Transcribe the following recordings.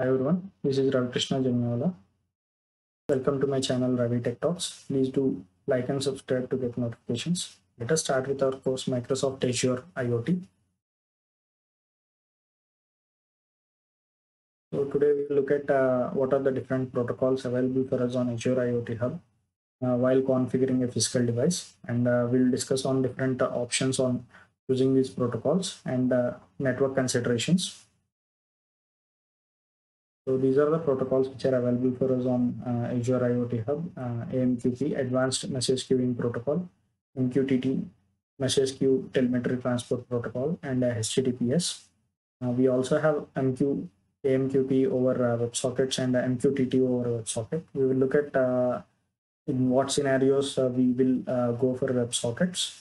Hi everyone, this is Ravi Krishna. Welcome to my channel Ravi Tech Talks. Please do like and subscribe to get notifications. Let us start with our course Microsoft Azure IoT. So today we will look at uh, what are the different protocols available for us on Azure IoT Hub uh, while configuring a physical device, and uh, we'll discuss on different options on using these protocols and uh, network considerations. So these are the protocols which are available for us on uh, Azure IoT Hub, uh, AMQP, Advanced Message Queuing Protocol, MQTT, Message Queue Telemetry Transport Protocol, and uh, HTTPS. Uh, we also have MQ, AMQP over uh, WebSockets and uh, MQTT over WebSocket. We will look at in what scenarios we will go for WebSockets.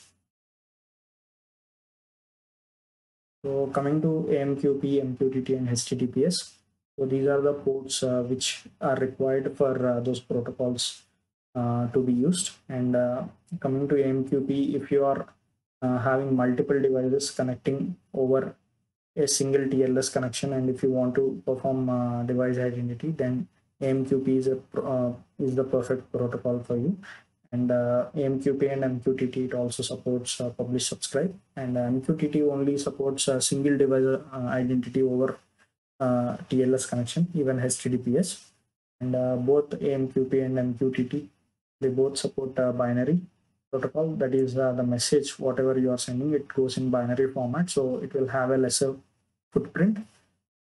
So coming to AMQP, MQTT, and HTTPS, so these are the ports uh, which are required for uh, those protocols uh, to be used. And uh, coming to AMQP, if you are uh, having multiple devices connecting over a single TLS connection, and if you want to perform uh, device identity, then AMQP is a is the perfect protocol for you. And AMQP and MQTT it also supports publish subscribe, and MQTT only supports a single device identity over uh, TLS connection, even HTTPS. And uh, both AMQP and MQTT, they both support uh, binary protocol. That is uh, the message, whatever you are sending, it goes in binary format. So it will have a lesser footprint.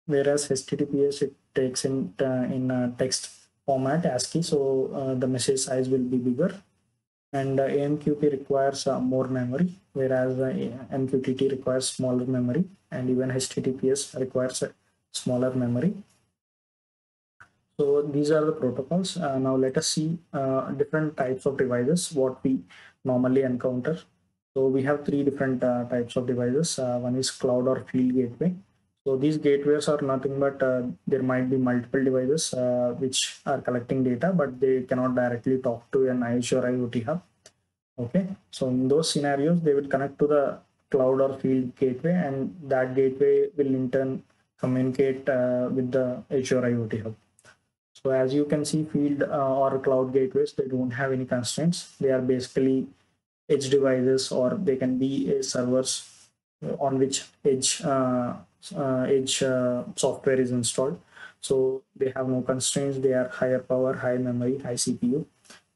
Whereas HTTPS, it takes in, uh, in text format ASCII. So the message size will be bigger. And AMQP requires more memory, whereas MQTT requires smaller memory. And even HTTPS requires smaller memory. So these are the protocols. Uh, now let us see uh, different types of devices, what we normally encounter. So we have three different uh, types of devices. Uh, one is cloud or field gateway. So these gateways are nothing but uh, there might be multiple devices uh, which are collecting data, but they cannot directly talk to an Azure IoT hub. Okay, so in those scenarios, they will connect to the cloud or field gateway, and that gateway will in turn communicate uh, with the Azure IoT hub. So as you can see, field uh, or cloud gateways, they don't have any constraints. They are basically edge devices, or they can be servers on which edge uh, uh, edge uh, software is installed. So they have no constraints. They are higher power, high memory, high CPU.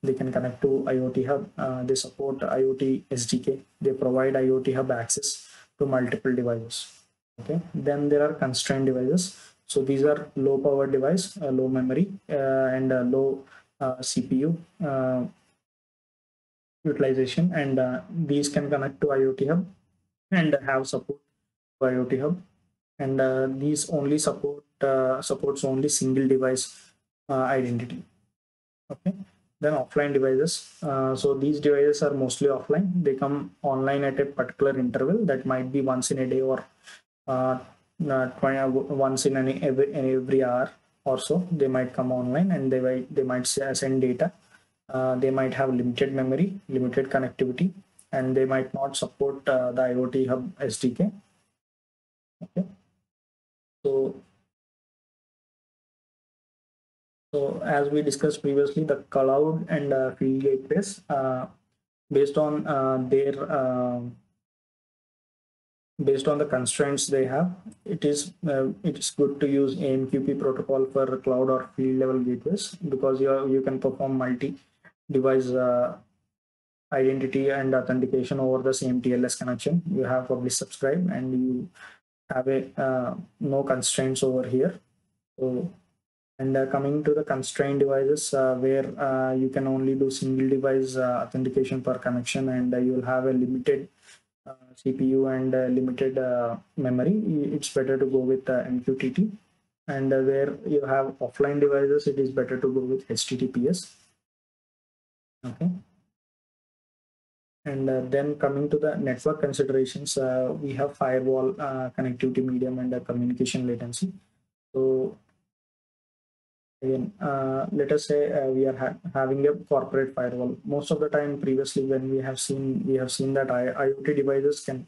They can connect to IoT Hub. Uh, they support IoT SDK. They provide IoT Hub access to multiple devices. Okay. Then there are constrained devices. So these are low power device, uh, low memory, uh, and uh, low uh, CPU uh, utilization, and uh, these can connect to IoT Hub and have support to IoT Hub. And these only support supports only single device identity. Okay. Then offline devices. Uh, so these devices are mostly offline. They come online at a particular interval that might be once in a day or uh, 20, once in any every, every hour or so they might come online and they might they might send data. Uh, they might have limited memory limited connectivity and they might not support uh, the iot hub sdk okay. So so as we discussed previously the cloud and uh, field gateways uh, based on uh, their um, based on the constraints they have it is uh, it is good to use amqp protocol for cloud or field level gateways because you are, you can perform multi device uh, identity and authentication over the same tls connection. You have publish subscribe and you have a uh, no constraints over here. So and uh, coming to the constrained devices uh, where uh, you can only do single device authentication per connection and you will have a limited CPU and uh, limited uh, memory, it's better to go with uh, MQTT. And where you have offline devices, it is better to go with HTTPS. Okay. And then coming to the network considerations, we have firewall connectivity medium and communication latency. So again uh, let us say uh, we are ha having a corporate firewall most of the time previously when we have seen we have seen that I iot devices can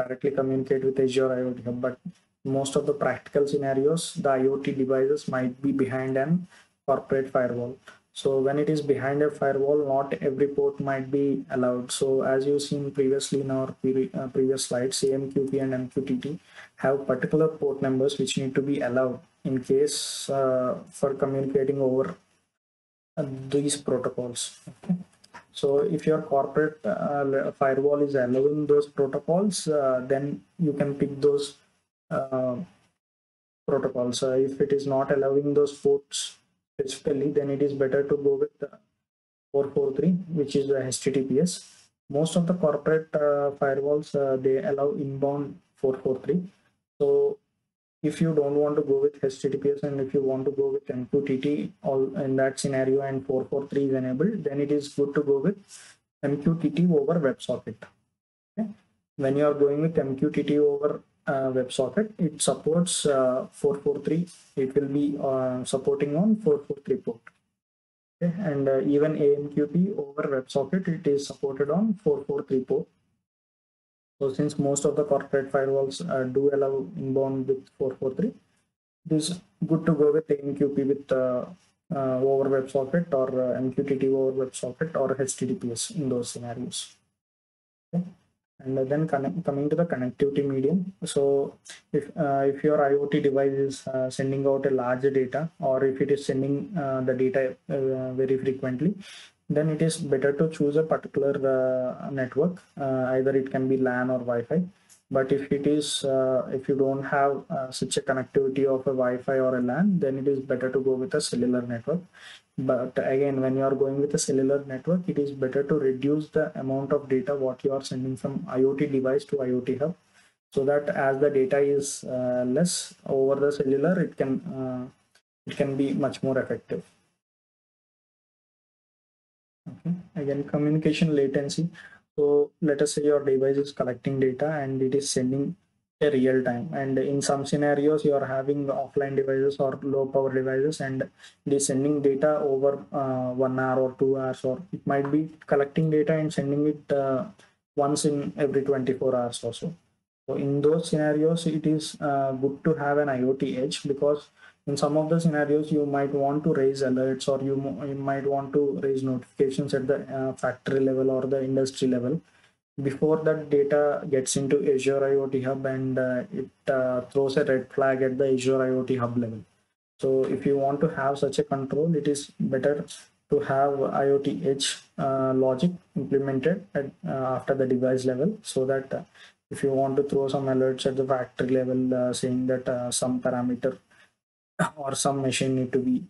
directly communicate with azure iot hub but most of the practical scenarios, the IoT devices might be behind an corporate firewall. So when it is behind a firewall, not every port might be allowed. So as you've seen previously in our pre uh, previous slides, AMQP and MQTT have particular port numbers which need to be allowed in case uh, for communicating over uh, these protocols. Okay. So if your corporate uh, firewall is allowing those protocols, uh, then you can pick those uh, protocols. if it is not allowing those ports specifically, then it is better to go with 443, which is the HTTPS. Most of the corporate uh, firewalls, uh, they allow inbound 443. So if you don't want to go with HTTPS and if you want to go with MQTT all in that scenario and 443 is enabled, then it is good to go with MQTT over WebSocket. Okay? When you are going with MQTT over uh, WebSocket, it supports uh, 443. It will be uh, supporting on 443 port. Okay? And uh, even AMQP over WebSocket, it is supported on 443 port. So since most of the corporate firewalls uh, do allow inbound with 443, it is good to go with AMQP with uh, over WebSocket or MQTT over WebSocket or HTTPS in those scenarios. Okay and then coming to the connectivity medium so if uh, if your iot device is uh, sending out a large data or if it is sending uh, the data uh, very frequently then it is better to choose a particular uh, network. Uh, either it can be lan or wi-fi. But if it is if you don't have such a connectivity of a wi-fi or a lan then it is better to go with a cellular network. But again when you are going with a cellular network it is better to reduce the amount of data what you are sending from iot device to iot hub. So that as the data is uh, less over the cellular it can uh, it can be much more effective okay again communication latency. So let us say your device is collecting data and it is sending a real time. And in some scenarios you are having offline devices or low power devices and it is sending data over uh, one hour or two hours or it might be collecting data and sending it uh, once in every 24 hours or so. So in those scenarios it is uh, good to have an iot edge because in some of the scenarios you might want to raise alerts or you, you might want to raise notifications at the uh, factory level or the industry level before that data gets into Azure IoT Hub and uh, it uh, throws a red flag at the Azure IoT Hub level. So if you want to have such a control, it is better to have IoT Edge uh, logic implemented at, uh, after the device level so that uh, if you want to throw some alerts at the factory level saying that some parameter or some machine need to be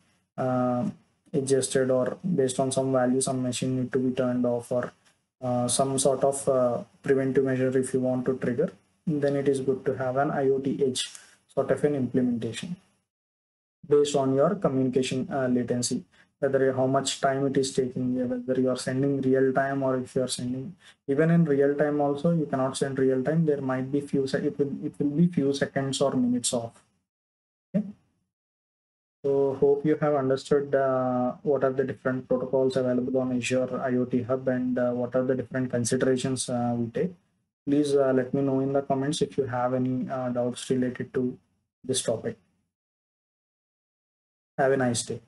adjusted or based on some value some machine need to be turned off or uh, some sort of uh, preventive measure if you want to trigger, then it is good to have an IoT edge sort of an implementation based on your communication uh, latency. Whether how much time it is taking whether you are sending real time or if you are sending even in real time also you cannot send real time. There might be few it will it will be few seconds or minutes off. Okay so hope you have understood uh, what are the different protocols available on Azure IoT Hub and uh, what are the different considerations uh, we take. Please uh, let me know in the comments if you have any uh, doubts related to this topic. Have a nice day.